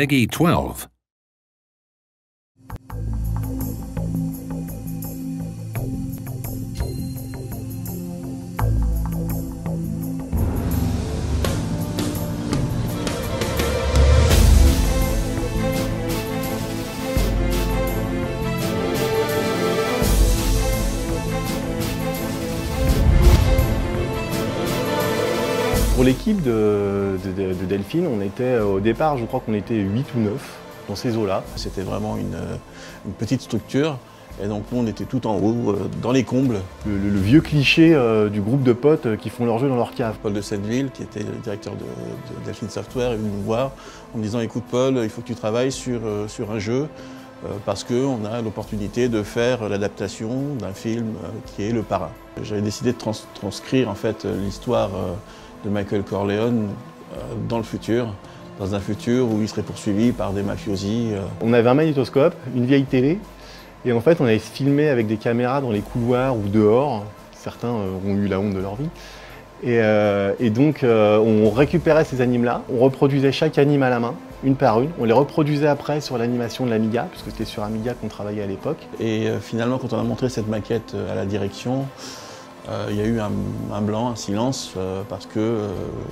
Peggy 12. Pour l'équipe de, de- de Delphine, on était euh, au départ, je crois qu'on était 8 ou 9 dans ces eaux-là. C'était vraiment une, euh, petite structure. Et donc on était tout en haut, euh, dans les combles. Le, vieux cliché du groupe de potes qui font leur jeu dans leur cave. Paul de Senneville, qui était le directeur de, de Delphine Software, est venu nous voir en me disant écoute Paul, il faut que tu travailles sur, un jeu parce qu'on a l'opportunité de faire l'adaptation d'un film qui est Le Parrain. J'avais décidé de trans- transcrire en fait l'histoire de Michael Corleone euh, dans le futur, dans un futur où il serait poursuivi par des mafiosi. euh, On avait un magnétoscope, une vieille télé, et en fait on avait filmé avec des caméras dans les couloirs ou dehors. Certains euh, ont eu la honte de leur vie. Et, euh, et donc euh, on récupérait ces animes-là, on reproduisait chaque anime à la main, une par une. On les reproduisait après sur l'animation de l'Amiga, puisque c'était sur Amiga qu'on travaillait à l'époque. Et finalement, quand on a montré cette maquette à la direction, il y a eu un, blanc, un silence, euh, parce que euh,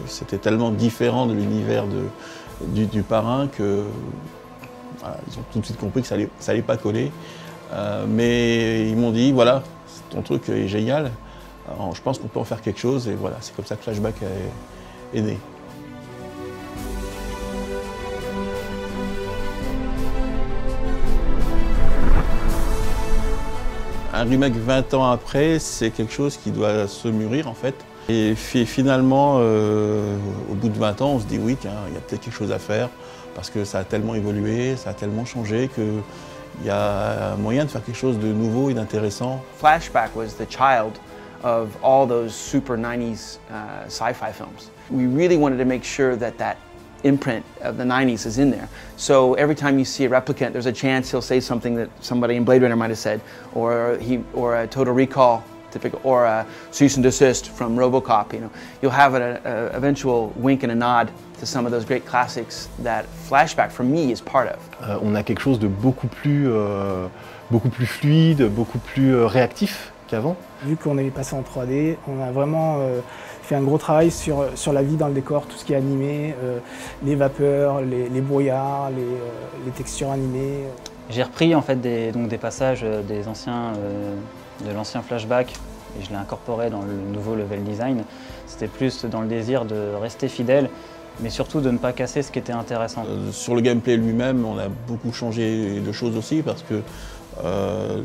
c'était tellement différent de l'univers du, parrain que ils ont tout de suite compris que ça allait, ça allait pas coller. Euh, mais ils m'ont dit voilà, ton truc est génial. Je pense qu'on peut en faire quelque chose et voilà, c'est comme ça que Flashback est né. Un remake 20 ans après, c'est quelque chose qui doit se mûrir en fait. Et fi- finalement, euh, au bout de 20 ans, on se dit oui, tiens, il y a peut-être quelque chose à faire parce que ça a tellement évolué, ça a tellement changé qu'il y a moyen de faire quelque chose de nouveau et d'intéressant. Flashback was the child of all those super 90s uh, sci-fi films. We really wanted to make sure that that imprint of the 90s is in there. So every time you see a replicant, there's a chance he'll say something that somebody in Blade Runner might have said, or he, or a Total Recall, typical, or a cease and desist from RoboCop. You know, you'll have an a, eventual wink and a nod to some of those great classics that Flashback, for me, is part of. Euh, on a quelque chose de beaucoup plus, euh, beaucoup plus fluide, beaucoup plus euh, réactif qu'avant. Vu qu'on est passé en 3D, on a vraiment euh, fait un gros travail sur, sur la vie dans le décor, tout ce qui est animé, euh, les vapeurs, les, les brouillards, les, euh, les textures animées. J'ai repris en fait des, donc des passages euh, des anciens, euh, de l'ancien flashback et je l'ai incorporé dans le nouveau level design. C'était plus dans le désir de rester fidèle, mais surtout de ne pas casser ce qui était intéressant. Euh, Sur le gameplay lui-même, on a beaucoup changé de choses aussi parce que euh,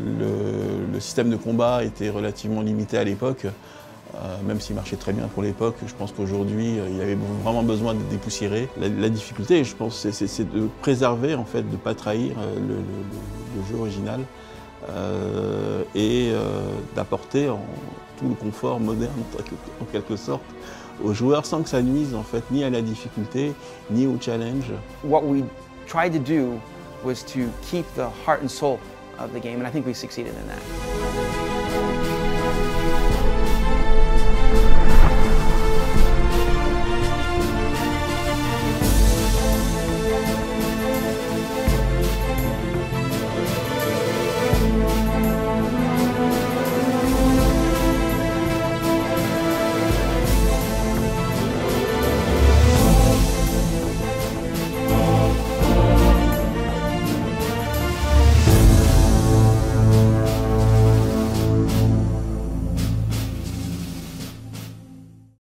le, système de combat était relativement limité à l'époque. Euh, même s'il marchait très bien pour l'époque, je pense qu'aujourd'hui, euh, il avait vraiment besoin de dépoussiérer. La, difficulté, je pense, c'est- de préserver, en fait, de ne pas trahir euh, le, le- jeu original et d'apporter tout le confort moderne, en quelque sorte, aux joueurs sans que ça nuise, en fait, ni à la difficulté, ni au challenge. what we tried to do was to keep the heart and soul of the game, and I think we succeeded in that.